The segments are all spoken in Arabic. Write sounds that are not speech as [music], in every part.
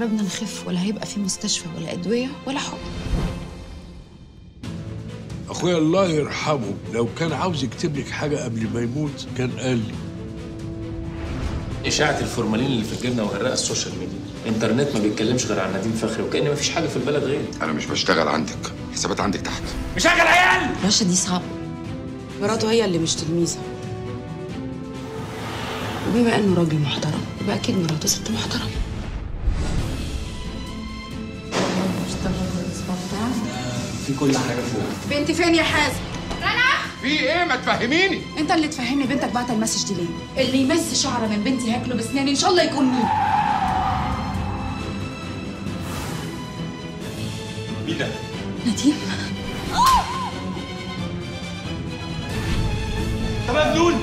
مش قربنا نخف ولا هيبقى في مستشفى ولا أدوية ولا حب أخويا الله يرحمه لو كان عاوز يكتب لك حاجة قبل ما يموت كان قال لي. إشاعة الفورمالين اللي في الجبنة وغرقها السوشيال ميديا. انترنت ما بيتكلمش غير عن نديم فخري وكأن ما فيش حاجة في البلد غيري أنا مش بشتغل عندك حسابات عندك تحت. مشغل عيال! رشا دي صعبة. مراته هي اللي مش تلميذة. وبما إنه راجل محترم يبقى أكيد مراته ست محترمة. في كل حاجة فوق بنتي فين يا حازم؟ في إيه؟ ما تفهميني. أنت اللي تفهمني بنتك بعت المسج دي ليه؟ اللي يمس شعرة من بنتي هاكله بسناني إن شاء الله يكون مين؟ مين ده؟ نديم طب مجنون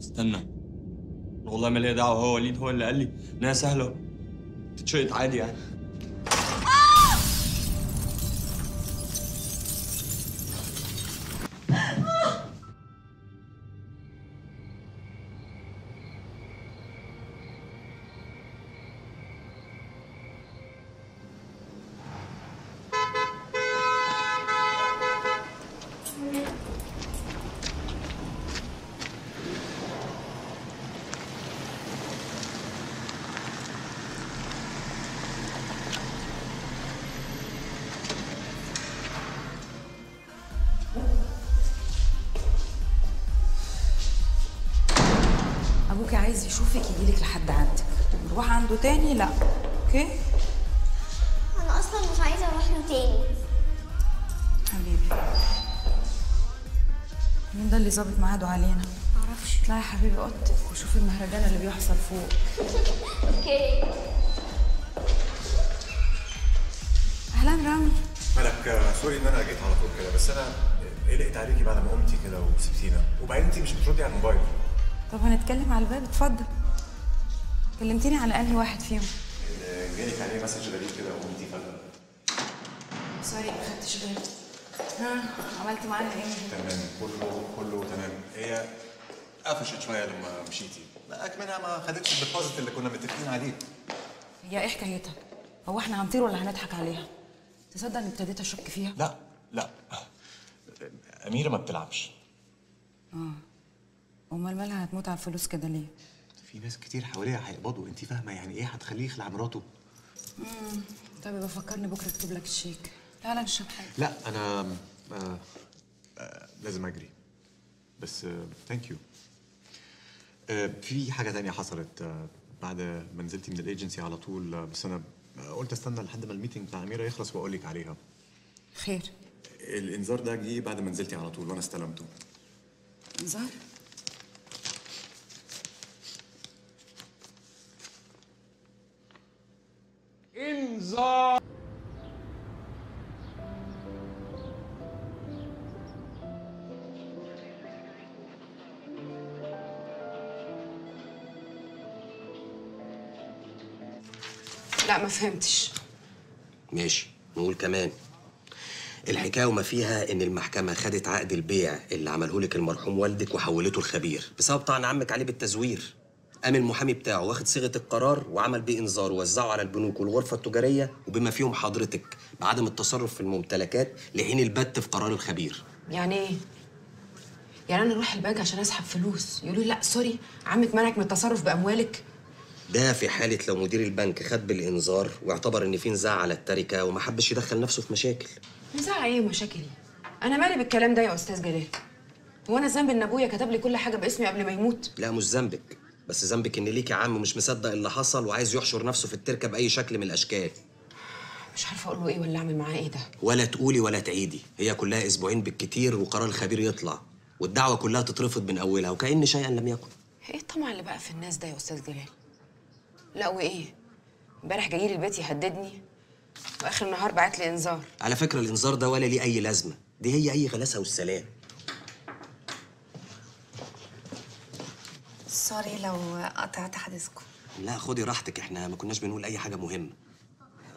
استنى. والله ما ليا دعوة هو وليد هو اللي قال لي إنها سهلة تتشقط عادي يعني. أبوك عايز يشوفك يجيلك لحد عندك نروح عنده تاني؟ لا. Okay؟ أنا أصلا مش عايزة أروح له تاني. حبيبي. مين ده اللي ظابط ميعاده علينا؟ معرفش. اطلعي يا حبيبي اوضتك وشوفي المهرجان اللي بيحصل فوق. [laughs] Okay. أهلا رامي. آه، sorry إن أنا جيت على طول كده بس أنا قلقت عليكي بعد ما قمتي كده وسبتينا. وبعدين انت مش بتردي على الموبايل. طب هنتكلم على الباب اتفضل. كلمتيني على أنهي واحد فيهم؟ جالك عليه message غريب كده وقمتي فجاه sorry ما خدتش بالي ها عملت معانا إيه؟ تمام كله كله تمام. هي قفشت شوية لما مشيتي. لا اكمنها ما خدتش ال deposit اللي كنا متفقين عليه. هي إيه حكايتها؟ هو إحنا هنطير ولا هنضحك عليها؟ تصدق إني ابتديت أشك فيها؟ لا لا. أميرة ما بتلعبش. أمال مالها هتموت على الفلوس كده ليه؟ في ناس كتير حواليها هيقبضوا. انت فاهمة يعني إيه هتخليه يخلع مراته؟ طب يبقى فكرني بكرة اكتب لك الشيك. تعالى نشرب حاجة. لا أنا آه آه لازم أجري. بس thank you آه في حاجة تانية حصلت آه بعد ما نزلتي من الايجنسي على طول. آه بس أنا آه، قلت أستنى لحد ما ال meeting بتاع أميرة يخلص وأقول لك عليها. خير. الإنذار ده جه بعد ما نزلتي على طول وأنا استلمته. إنذار؟ انذار لا ما فهمتش. ماشي نقول كمان. الحكاية وما فيها إن المحكمة خدت عقد البيع اللي عمله لك المرحوم والدك وحولته الخبير بسبب طعن عمك عليه بالتزوير. قام المحامي بتاعه واخد صيغة القرار وعمل بيه إنذار ووزعه على البنوك والغرفة التجارية وبما فيهم حضرتك بعدم التصرف في الممتلكات لحين البت في قرار الخبير. يعني إيه؟ يعني أنا أروح البنك عشان أسحب فلوس؟ يقولوا لي لا سوري عمك منعك من التصرف بأموالك. ده في حالة لو مدير البنك خد بالإنذار واعتبر إن في نزاع على التركة وما حبش يدخل نفسه في مشاكل. نزاع إيه ومشاكل إيه أنا مالي بالكلام ده يا أستاذ جلال؟ هو أنا ذنب إن أبويا كتب لي كل حاجة باسمي قبل ما يموت؟ لا مش ذنبك. بس ذنبك إن ليك يا عم مش مصدق اللي حصل وعايز يحشر نفسه في التركة بأي شكل من الأشكال. مش عارفة أقول له إيه ولا أعمل معاه إيه ده. ولا تقولي ولا تعيدي. هي كلها أسبوعين بالكتير وقرار الخبير يطلع. والدعوة كلها تترفض من أولها وكأن شيئا لم يكن. إيه الطمع اللي بقى في الناس ده يا أستاذ جلال؟ لا وإيه؟ امبارح جاي لي البيت يهددني وآخر النهار بعت لي إنذار. على فكرة الإنذار ده ولا ليه أي لازمة. دي هي أي غلاسة والسلام. سوري لو قطعت حديثكم. لا خدي راحتك. إحنا ما كناش بنقول أي حاجة مهمه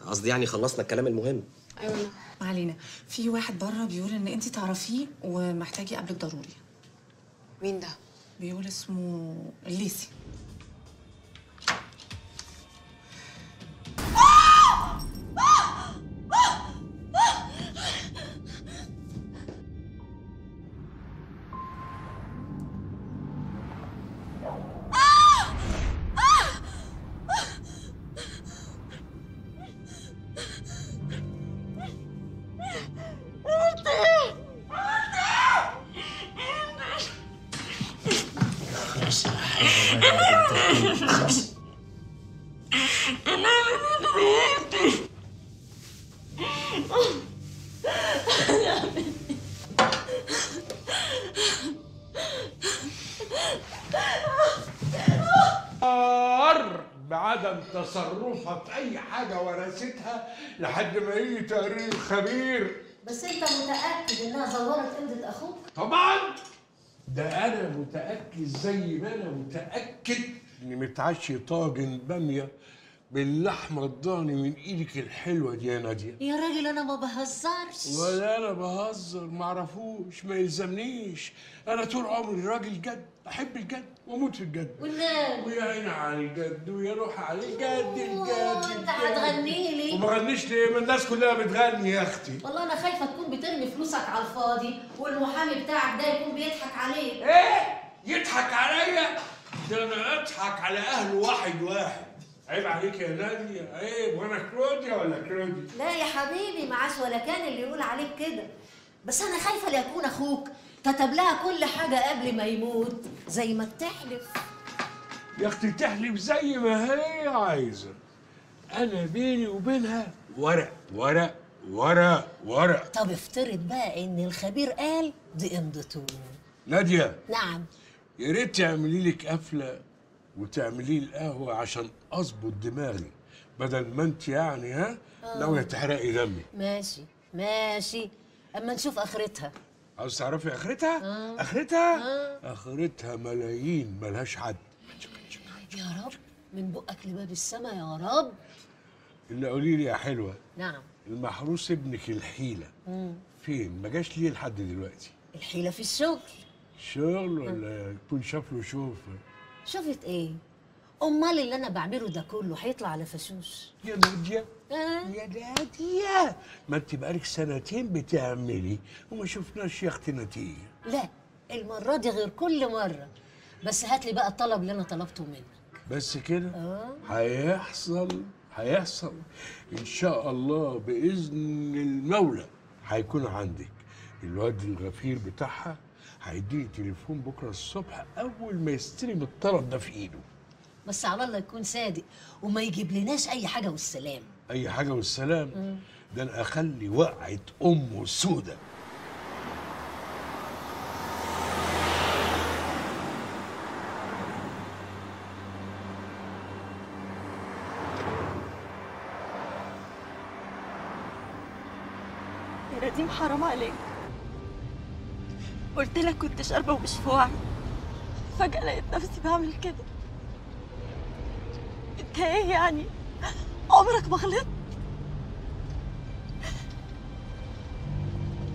قصدي يعني خلصنا الكلام المهم. أيوه. ما علينا. في واحد بره بيقول إن انت تعرفيه ومحتاج يقابلك ضروري. مين ده؟ بيقول اسمه الليسي لحد ما يجي تقرير خبير. بس انت متأكد انها زورت قلدة أخوك؟ طبعا. ده أنا متأكد زي ما أنا متأكد إني متعشي طاجن بامية باللحمة الضاني من إيدك الحلوة دي يا نادية. يا راجل أنا ما بهزرش. ولا أنا بهزر معرفوش ما يلزمنيش. أنا طول عمري راجل جد بحب الجد وأموت في الجد. والنبي ويا عيني على الجد ويا روح على الجد الجد أنت هتغني لي؟ وما غنيش ليه؟ ما الناس كلها بتغني يا أختي. والله أنا خايفة تكون بترمي فلوسك على الفاضي والمحامي بتاعك ده يكون بيضحك عليك. إيه؟ يضحك عليا؟ ده أنا أضحك على اهله واحد واحد. عيب عليك يا نادية عيب. وأنا كلوديا ولا كلودي لا يا حبيبي معاش ولا كان اللي يقول عليك كده. بس أنا خايفة ليكون أخوك كتب لها كل حاجة قبل ما يموت زي ما بتحلف. يا أختي تحلف زي ما هي عايزة. أنا بيني وبينها ورق ورق ورق ورق. طب افترض بقى إن الخبير قال دي امضته نادية. نعم. يا ريت تعملي لك قفلة وتعملي لي القهوة عشان أظبط دماغي. بدل ما أنت يعني ها؟ ناوية تحرقي دمي. ماشي ماشي. أما نشوف آخرتها. عاوز تعرفي آخرتها؟ آخرتها؟ آخرتها ملايين ملهاش حد. يا رب من بقك لباب السما يا رب. اللي قولي لي يا حلوة نعم. المحروس ابنك الحيلة. مم. فين؟ ما جاش ليه لحد دلوقتي؟ الحيلة في الشغل. شغل ولا يكون شاف له شوف شفت إيه؟ أمال اللي أنا بعمله ده كله هيطلع على فشوش يا ناديه آه. يا ناديه ما انت بقالك سنتين بتعملي وما شفناش يا أختي نتيجة. لا المرة دي غير كل مرة. بس هات لي بقى الطلب اللي أنا طلبته منك. بس كده؟ آه. هيحصل هيحصل. إن شاء الله بإذن المولى هيكون عندك. الواد الغفير بتاعها هيديني تليفون بكرة الصبح أول ما يستلم الطلب ده في إيده. بس على الله يكون صادق وما يجيب لناش أي حاجة والسلام. أي حاجة والسلام. ده أنا أخلي وقعة أمه سودة. يا نديم حرام عليك. قلت لك كنت شاربة ومش في وعي فجأة لقيت نفسي بعمل كده. انت إيه يعني؟ عمرك ما غلطت؟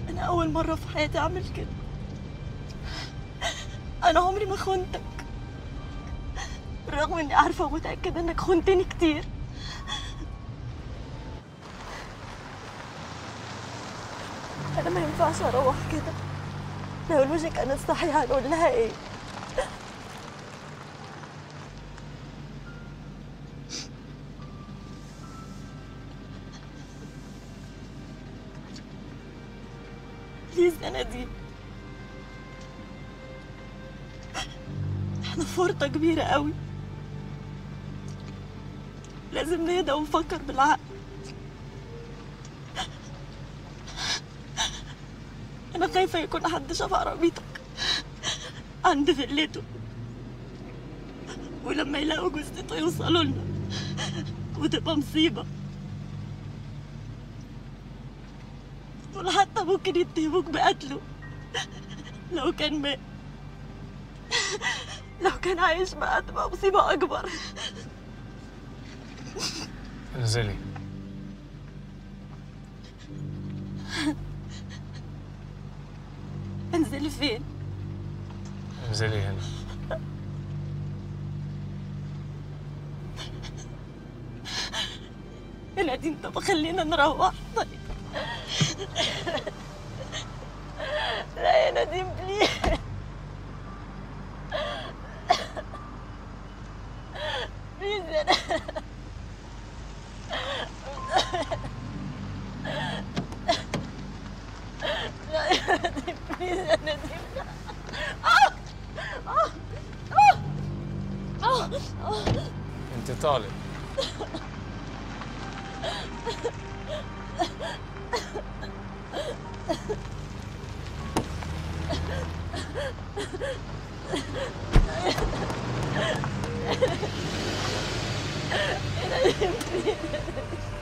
أنا اول مرة في حياتي اعمل كده. أنا عمري ما خنتك. رغم اني عارفة ومتأكدة انك خنتني كتير. أنا ما ينفعش أروح كده. لو الوجه كانت صحيحة هنقول لها إيه؟ بليز نادين إحنا في ورطة كبيرة قوي. لازم نهدى ونفكر بالعقل. أنا خايفة يكون حد شاف عربيتك عند فيلته ولما يلاقوا جثته يوصلوا لنا وتبقى مصيبة. دول حتى ممكن يتهموك بقتله. لو كان مات لو كان عايش بقى تبقى مصيبة أكبر. انزلي انزل فين؟ انزلي هنا. نادين طب خلينا نروح. طيب. لا يا نادين بليز. やだでもいいやつ。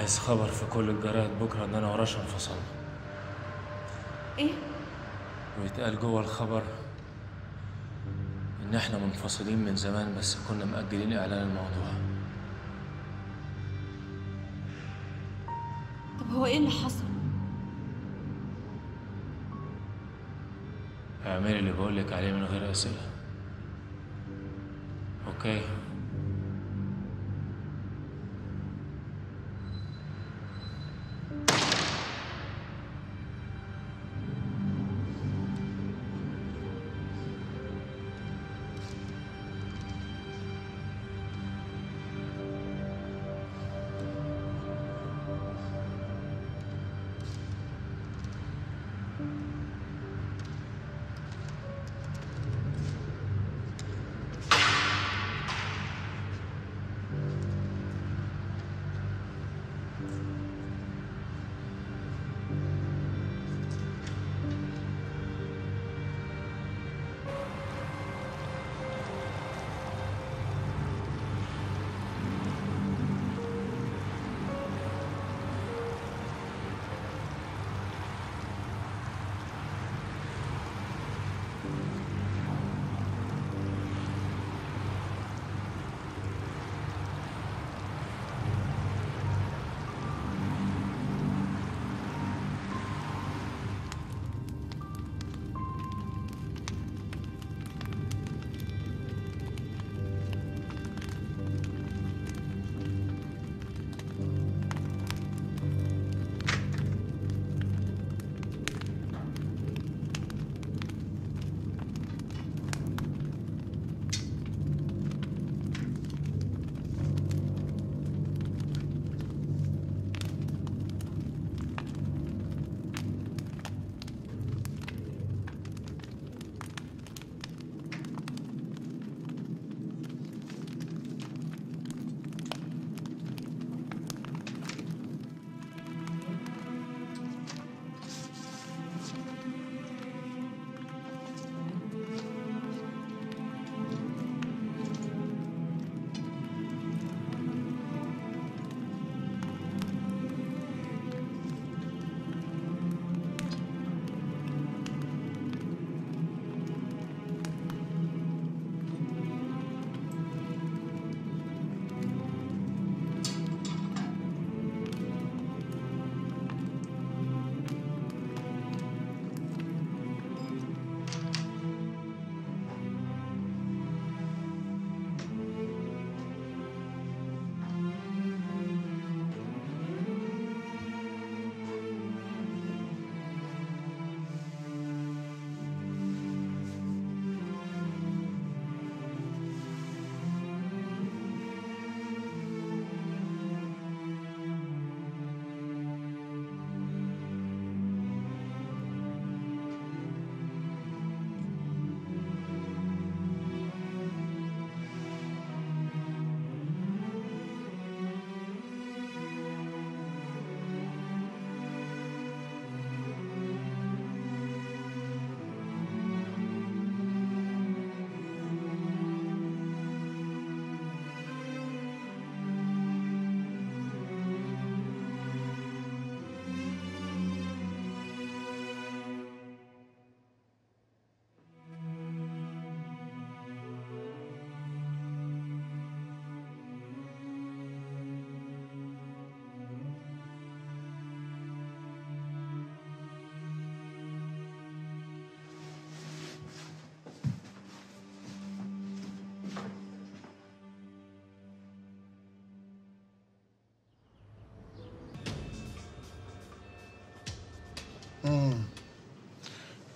عايز خبر في كل الجرايد بكرة إن أنا ورشا انفصلنا إيه؟ ويتقال جوه الخبر إن إحنا منفصلين من زمان بس كنا مأجلين إعلان الموضوع. طب هو إيه اللي حصل؟ اعملي اللي بقولك عليه من غير أسئلة. أوكي؟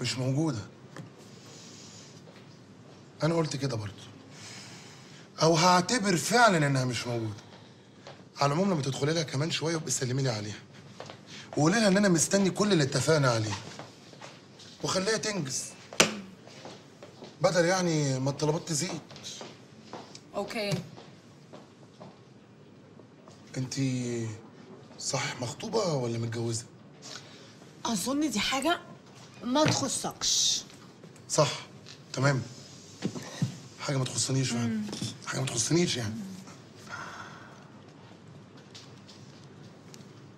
مش موجودة. أنا قلت كده برضه. أو هعتبر فعلا إنها مش موجودة. على العموم لما تدخلي لها كمان شوية وابقي سلمي لي عليها. وقولي لها إن أنا مستني كل اللي اتفقنا عليه. وخليها تنجز. بدل يعني ما الطلبات تزيد. أوكي. انت صح مخطوبة ولا متجوزة؟ أظن دي حاجة ما تخصكش. صح تمام. حاجة ما تخصنيش فعلا. حاجة ما تخصنيش يعني.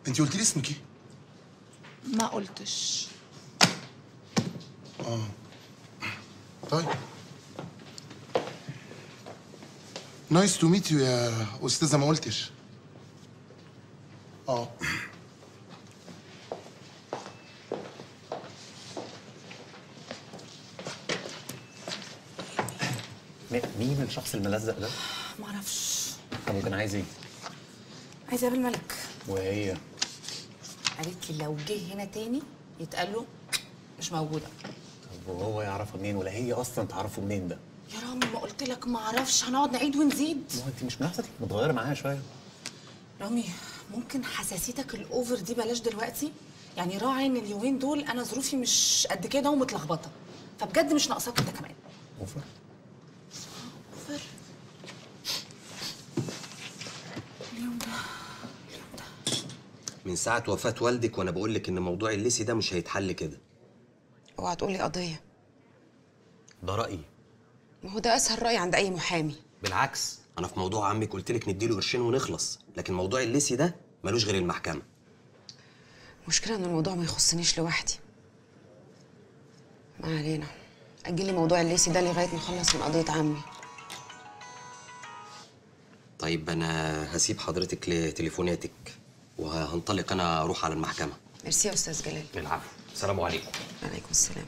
انت قلت لي اسمك إيه؟ ما قلتش. آه. طيب. Nice to meet you يا أستاذة ما قلتش. آه. مين الشخص الملزق ده؟ معرفش. طب وكان عايز إيه؟ عايزه أقابل ملك. وهي؟ قالت لي لو جه هنا تاني يتقال له مش موجودة. طب وهو يعرفها منين؟ ولا هي أصلا تعرفه منين ده؟ يا رامي ما قلت لك ما أعرفش هنقعد نعيد ونزيد. ما هو انت مش ملاحظة متغيرة معايا شوية. رامي ممكن حساسيتك الأوفر دي بلاش دلوقتي؟ يعني راعي إن اليومين دول أنا ظروفي مش قد كده ومتلخبطة. فبجد مش ناقصاك أنت كمان. أوفر؟ من ساعة وفاة والدك وأنا بقول لك إن موضوع الليسي ده مش هيتحل كده. اوعى تقولي قضية. ده رأيي. ما هو ده أسهل رأي عند أي محامي. بالعكس أنا في موضوع عمك قلت لك نديله قرشين ونخلص لكن موضوع الليسي ده ملوش غير المحكمة. المشكلة إن الموضوع ما يخصنيش لوحدي. ما علينا. اجلي موضوع الليسي ده لغاية ما أخلص من قضية عمي. طيب أنا هسيب حضرتك لتليفوناتك. وهنطلق أنا أروح على المحكمة. ميرسي يا أستاذ جلال. العفو السلام عليكم. عليكم السلام.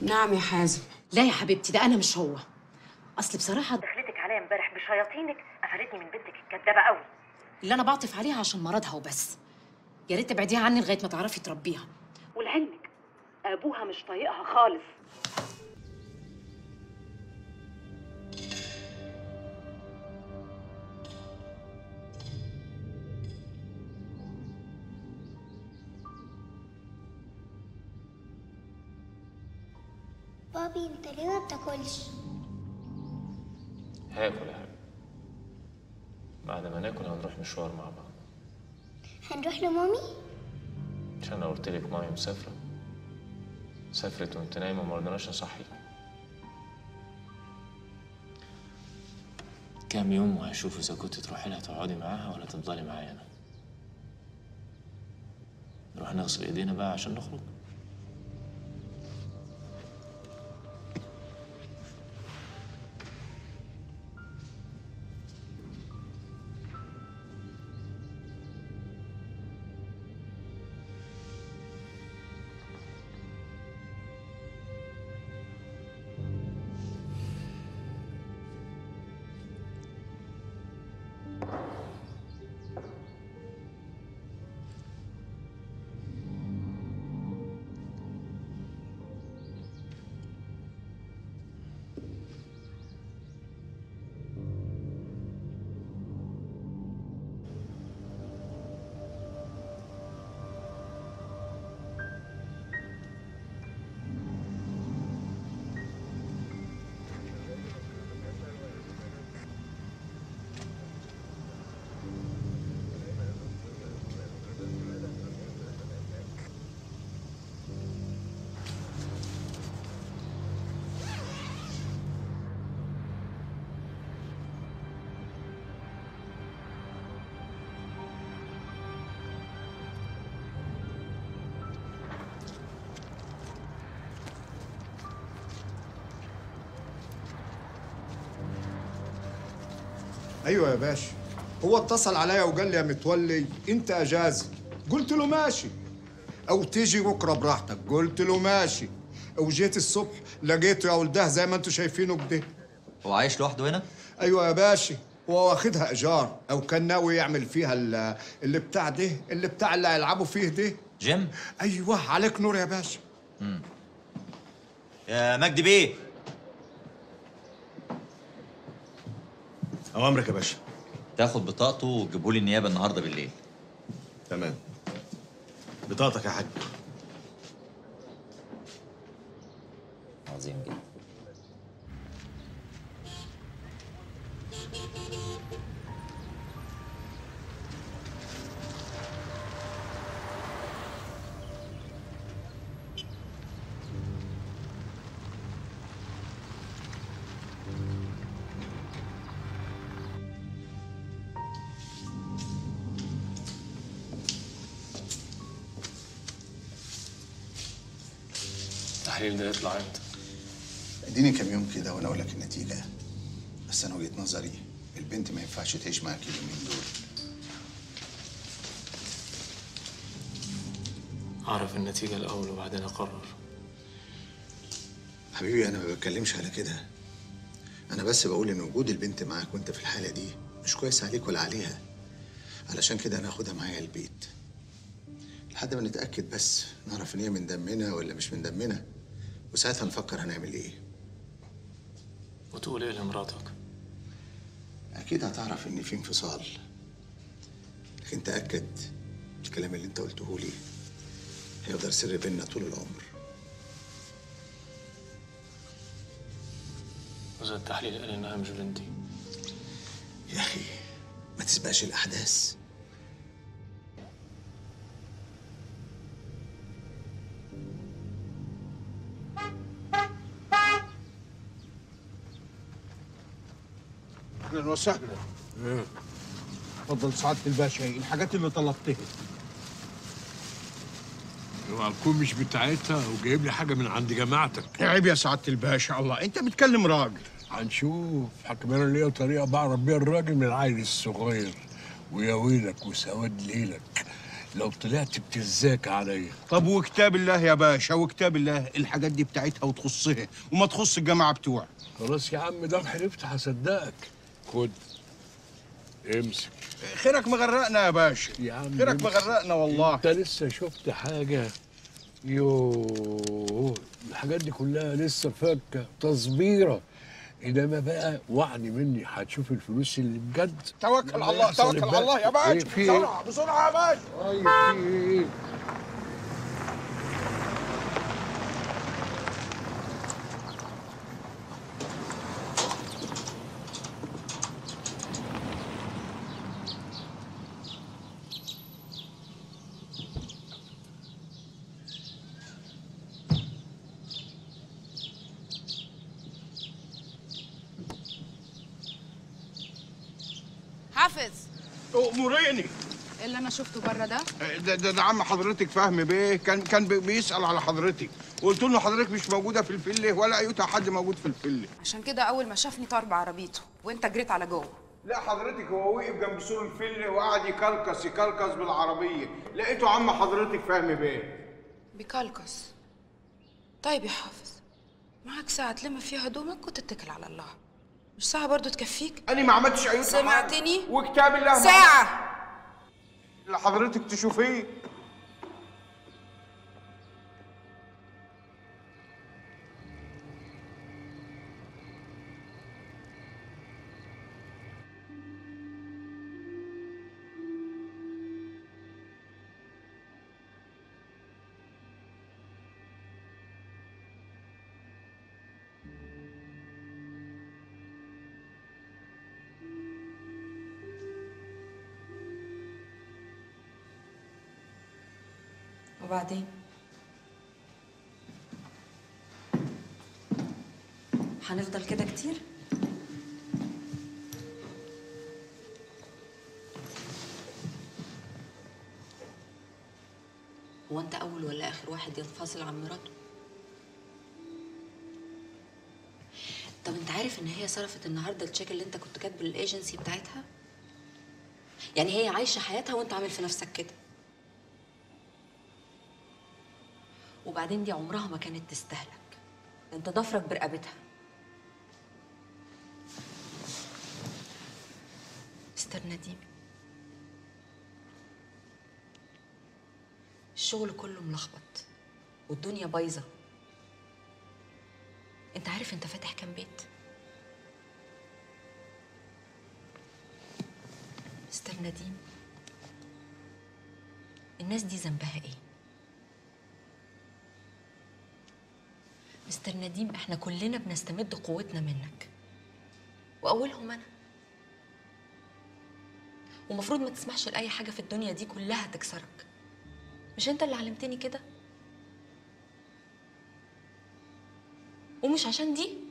نعم يا حازم. لا يا حبيبتي ده أنا مش هو. أصل بصراحة دخلتك عليا امبارح بشياطينك قفلتني من بنتك الكدابه قوي اللي أنا بعطف عليها عشان مرضها وبس. يا ريت تبعديها عني لغاية ما تعرفي تربيها. ولعلمك أبوها مش طايقها خالص. بابي انت ليه ما بتاكلش؟ هاكل يا حبيبي. بعد ما ناكل هنروح مشوار مع بعض. هنروح لمامي؟ مش أنا قلت لك مامي مسافرة؟ سافرت وأنت نايمة ما رضناش نصحيك. كام يوم وهشوف إذا كنت تروحي لها تقعدي معاها ولا تفضلي معايا أنا. نروح نغسل إيدينا بقى عشان نخرج؟ أيوه يا باشا. هو اتصل عليا وقال لي يا متولي أنت اجازه قلت له ماشي. أو تيجي بكرة براحتك. قلت له ماشي. وجيت الصبح لقيته يا ولده زي ما أنتم شايفينه كده هو عايش لوحده هنا؟ أيوه يا باشا. هو واخدها إيجار. أو كان ناوي يعمل فيها ال- اللي بتاع ده اللي بتاع اللي هيلعبوا فيه ده. جيم؟ أيوه عليك نور يا باشا. مم. يا مجدي بيه. أوامرك يا باشا. تاخد بطاقته وتجيبه لي النيابة النهارده بالليل. تمام. بطاقتك يا حاج. عظيم جدا. التحليل ده يطلع إمتى؟ اديني كام يوم كده وأنا أقول لك النتيجة. بس أنا وجهة نظري البنت ما ينفعش تعيش معاك اليومين دول. أعرف النتيجة الأول وبعدين أقرر. حبيبي أنا ما بتكلمش على كده. أنا بس بقول إن وجود البنت معاك وأنت في الحالة دي مش كويس عليك ولا عليها. علشان كده أنا هاخدها معايا البيت. لحد ما نتأكد بس نعرف إن هي من دمنا ولا مش من دمنا. وساعتها نفكر هنعمل إيه. وتقول إيه لمراتك؟ أكيد هتعرف إن في انفصال. لكن تأكد الكلام اللي أنت قلته لي هيفضل سر بيننا طول العمر. وإذا التحليل قال إنها مش بنتي. يا أخي ما تسبقش الأحداث. أهلا وسهلا اتفضل سعادة الباشا الحاجات اللي طلبتها. اوعى تكون مش بتاعتها وجايب لي حاجة من عند جماعتك. عيب يا سعادة الباشا الله أنت بتكلم راجل. هنشوف. حكم أنا ليا طريقة بعرف بيها الراجل من العيل الصغير. ويا ويلك وسواد ليلك. لو طلعت بتزاك عليا. طب وكتاب الله يا باشا وكتاب الله الحاجات دي بتاعتها وتخصها وما تخص الجماعة بتوعك. خلاص يا عم ده حلفت هصدقك. خد امسك. خيرك مغرقنا يا باشا. يا عم خيرك. مغرقنا والله. انت لسه شفت حاجة؟ يوه الحاجات دي كلها لسه فاكة تصبيرة. إنما بقى وعدي مني هتشوف الفلوس اللي بجد. توكل على الله توكل على الله يا. باشا. إيه؟ في إيه؟ بسرعة بسرعة يا باشا طيب في إيه؟ حافظ أؤمريني إيه اللي أنا شفته بره ده؟ ده, ده, ده عم حضرتك فهمي بيه؟ كان كان بي- بيسأل على حضرتك. قلت له حضرتك مش موجودة في الفله ولا ايوتا حد موجود في الفله عشان كده أول ما شافني طار بعربيته وأنت جريت على جوه. لا حضرتك هو وقف جنب سور الفله وقعد يكلكس يكلكس بالعربية. لقيته عم حضرتك فهمي بيه. بكلكس طيب يا حافظ معاك ساعة تلم فيها هدومك وتتكل على الله. مش ساعة برضو تكفيك؟ أنا ما عملتش ايوتا سمعتني؟ وكتاب الله ساعة! اللي حضرتك تشوفيه وبعدين هنفضل كده كتير هو انت اول ولا اخر واحد ينفصل عن مراته طب انت عارف ان هي صرفت النهارده التشيك اللي انت كنت كاتبه للايجنسي بتاعتها يعني هي عايشه حياتها وانت عامل في نفسك كده وبعدين دي عمرها ما كانت تستهلك انت ضفرك برقبتها. مستر نديم. الشغل كله ملخبط والدنيا بايظة. انت عارف انت فاتح كام بيت؟ مستر نديم الناس دي ذنبها إيه؟ مستر نديم إحنا كلنا بنستمد قوتنا منك. وأولهم أنا. ومفروض ما تسمحش لأي حاجة في الدنيا دي كلها تكسرك. مش أنت اللي علمتني كده؟ ومش عشان دي؟